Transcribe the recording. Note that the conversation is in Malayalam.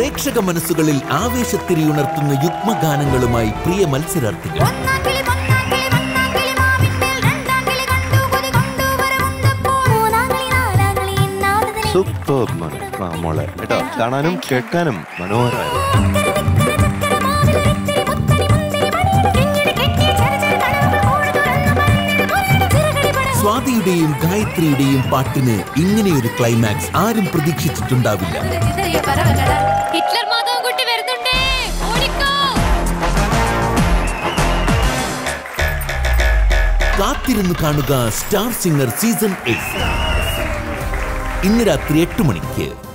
പ്രേക്ഷക മനസ്സുകളിൽ ആവേശത്തിരിയുണർത്തുന്ന യുഗ്മഗാനങ്ങളുമായി പ്രിയ മത്സരാർത്ഥികൾ. സൂപ്പർ മോളെ. കേട്ടോ കാണാനും കേൾക്കാനും മനോഹരമായിരുന്നു സ്വാതിയുടെയും ഗായത്രിയുടെയും പാട്ടിന് ഇങ്ങനെയൊരു ക്ലൈമാക്സ് ആരും പ്രതീക്ഷിച്ചിട്ടുണ്ടാവില്ല. ഹിറ്റ്ലർ കാത്തിരുന്ന് കാണുക സ്റ്റാർ സിംഗർ സീസൺ എയ്റ്റ്. ഇന്ന് രാത്രി എട്ട് മണിക്ക്.